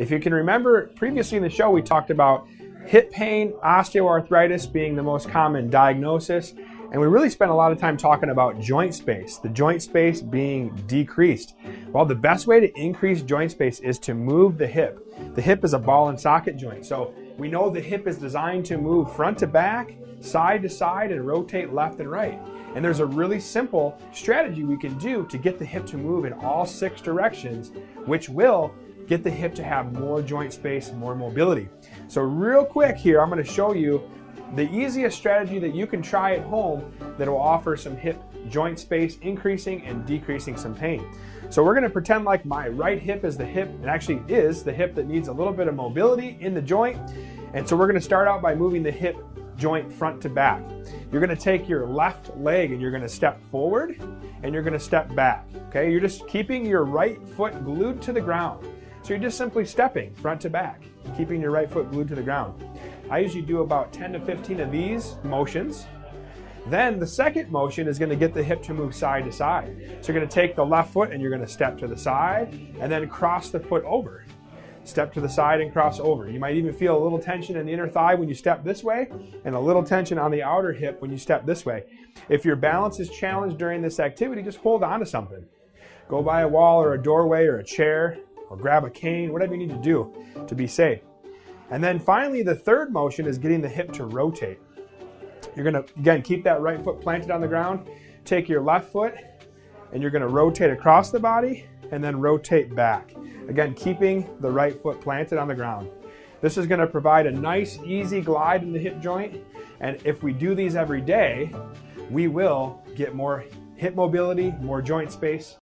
If you can remember previously in the show, we talked about hip pain, osteoarthritis being the most common diagnosis, and we really spent a lot of time talking about joint space, the joint space being decreased. Well, the best way to increase joint space is to move the hip. The hip is a ball and socket joint, so we know the hip is designed to move front to back, side to side, and rotate left and right. And there's a really simple strategy we can do to get the hip to move in all six directions, which will get the hip to have more joint space, more mobility. So real quick here, I'm gonna show you the easiest strategy that you can try at home that will offer some hip joint space increasing and decreasing some pain. So we're gonna pretend like my right hip is the hip, it actually is the hip that needs a little bit of mobility in the joint. And so we're gonna start out by moving the hip joint front to back. You're gonna take your left leg and you're gonna step forward and you're gonna step back, okay? You're just keeping your right foot glued to the ground. So you're just simply stepping front to back, keeping your right foot glued to the ground. I usually do about 10 to 15 of these motions. Then the second motion is going to get the hip to move side to side. So you're going to take the left foot and you're going to step to the side and then cross the foot over. Step to the side and cross over. You might even feel a little tension in the inner thigh when you step this way and a little tension on the outer hip when you step this way. If your balance is challenged during this activity, just hold on to something. Go by a wall or a doorway or a chair or grab a cane, whatever you need to do to be safe. And then finally, the third motion is getting the hip to rotate. You're gonna, again, keep that right foot planted on the ground, take your left foot, and you're gonna rotate across the body and then rotate back. Again, keeping the right foot planted on the ground. This is gonna provide a nice, easy glide in the hip joint. And if we do these every day, we will get more hip mobility, more joint space.